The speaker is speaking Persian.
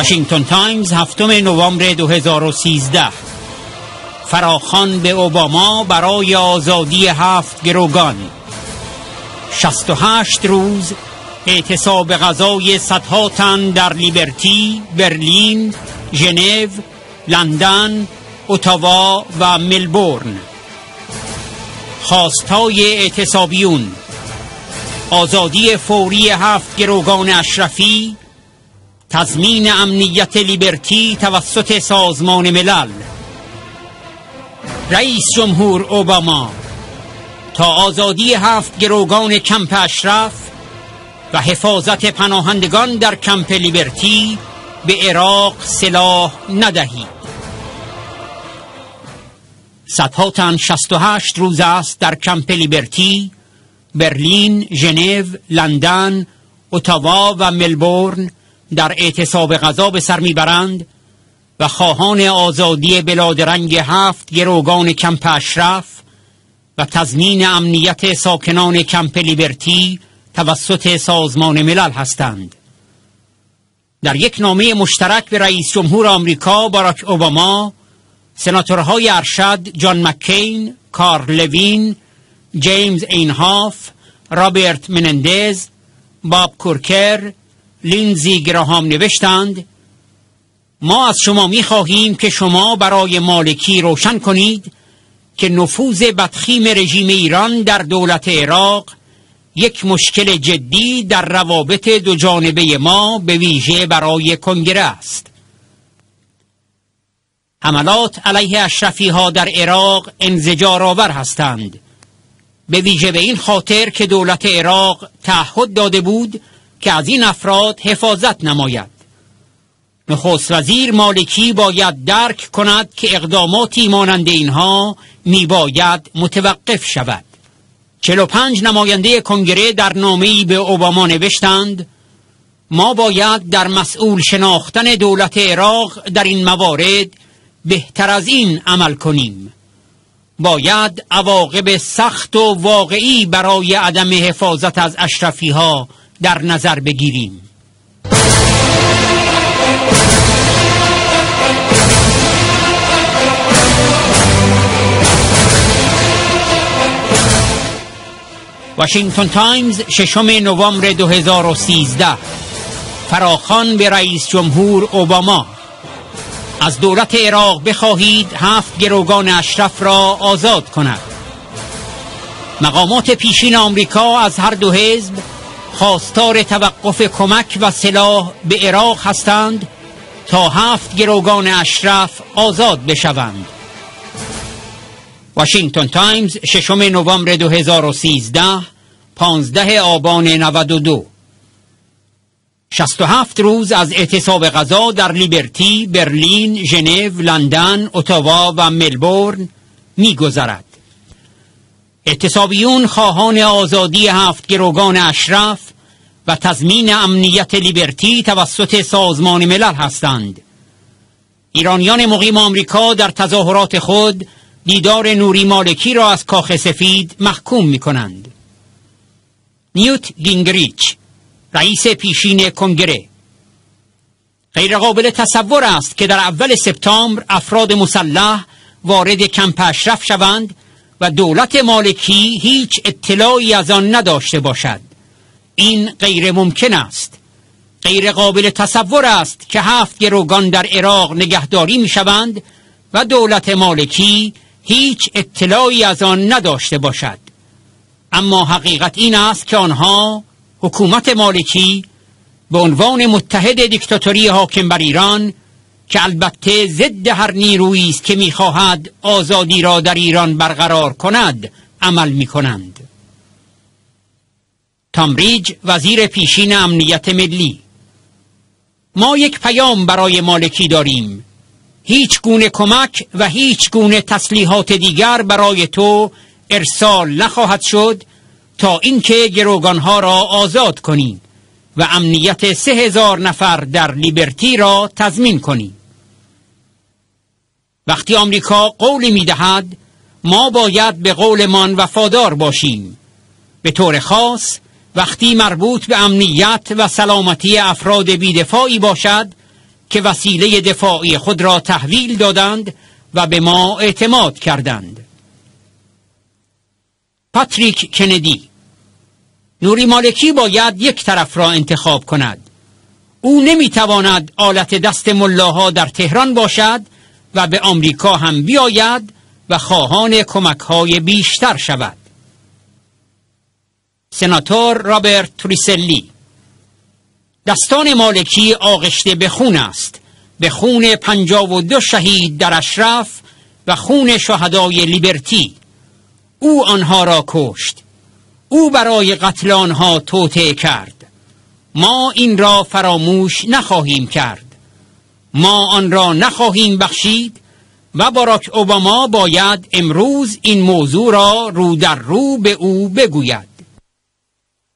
واشنگتن تایمز هفتم نوامبر 2013 فراخان به اوباما برای آزادی هفت گروگان. 68 روز اعتصاب غذای صدها تن در لیبرتی، برلین، ژنو، لندن، اتاوا و ملبورن. خواستای اعتصابیون. آزادی فوری هفت گروگان اشرفی تضمین امنیت لیبرتی توسط سازمان ملل. رئیس جمهور اوباما تا آزادی هفت گروگان کمپ اشرف و حفاظت پناهندگان در کمپ لیبرتی به عراق سلاح ندهید. صدها تن 68 روز است در کمپ لیبرتی برلین، ژنو، لندن، اتاوا و ملبورن در اعتصاب غذا به سر می‌برند و خواهان آزادی بلادرنگ هفت گروگان کمپ اشرف و تضمین امنیت ساکنان کمپ لیبرتی توسط سازمان ملل هستند. در یک نامه مشترک به رئیس جمهور آمریکا باراک اوباما سناتورهای ارشد جان مکین، کار لوین، جیمز اینهاف، رابرت منندز، باب کورکر، لینزی گراهام نوشتند ما از شما می خواهیم که شما برای مالکی روشن کنید که نفوذ بدخیم رژیم ایران در دولت عراق یک مشکل جدی در روابط دو جانبه ما به ویژه برای کنگره است. حملات علیه اشرفی ها در عراق انزجار آور هستند. به ویژه به این خاطر که دولت عراق تعهد داده بود که از این افراد حفاظت نماید. نخست وزیر مالکی باید درک کند که اقداماتی مانند اینها میباید متوقف شود. 45 نماینده کنگره در نامه‌ای به اوباما نوشتند ما باید در مسئول شناختن دولت عراق در این موارد بهتر از این عمل کنیم. باید عواقب سخت و واقعی برای عدم حفاظت از اشرفی ها در نظر بگیریم. واشنگتن تایمز ششم نوامبر 2013 فراخان به رئیس جمهور اوباما. از دولت عراق بخواهید هفت گروگان اشرف را آزاد کند. مقامات پیشین آمریکا از هر دو حزب خواستار توقف کمک و سلاح به عراق هستند تا هفت گروگان اشرف آزاد بشوند واشنگتن تایمز ششم نوامبر 2013 15 آبان 92 67 روز از اعتصاب غذا در لیبرتی، برلین، ژنو، لندن، اتاوا و ملبورن میگذرد. اعتصابیون خواهان آزادی هفت گروگان اشرف و تضمین امنیت لیبرتی توسط سازمان ملل هستند. ایرانیان مقیم آمریکا در تظاهرات خود دیدار نوری مالکی را از کاخ سفید محکوم می کنند. نیوت گینگریچ رئیس پیشین کنگره غیر قابل تصور است که در اول سپتامبر افراد مسلح وارد کمپ اشرف شوند و دولت مالکی هیچ اطلاعی از آن نداشته باشد. این غیر ممکن است. غیر قابل تصور است که هفت گروگان در عراق نگهداری می شوند و دولت مالکی هیچ اطلاعی از آن نداشته باشد. اما حقیقت این است که آنها حکومت مالکی به عنوان متحد دیکتاتوری حاکم بر ایران که البته ضد هر نیرویی است که می‌خواهد آزادی را در ایران برقرار کند عمل می کنند. تامریج وزیر پیشین امنیت ملی. ما یک پیام برای مالکی داریم. هیچ گونه کمک و هیچ گونه تسلیحات دیگر برای تو ارسال نخواهد شد تا اینکه گروگانها را آزاد کنی و امنیت سه هزار نفر در لیبرتی را تضمین کنی. وقتی آمریکا قولی می‌دهد ما باید به قولمان وفادار باشیم. به طور خاص وقتی مربوط به امنیت و سلامتی افراد بیدفاعی باشد که وسیله دفاعی خود را تحویل دادند و به ما اعتماد کردند. پاتریک کندی نوری مالکی باید یک طرف را انتخاب کند. او نمی‌تواند آلت دست ملاها در تهران باشد و به آمریکا هم بیاید و خواهان کمک های بیشتر شود. سناتور رابرت تریسلی دستان مالکی آغشته به خون است. به خون پنجاب و دو شهید در اشرف و خون شهدای لیبرتی. او آنها را کشت. او برای قتل آنها توطعه کرد. ما این را فراموش نخواهیم کرد. ما آن را نخواهیم بخشید و باراک اوباما باید امروز این موضوع را رو در رو به او بگوید.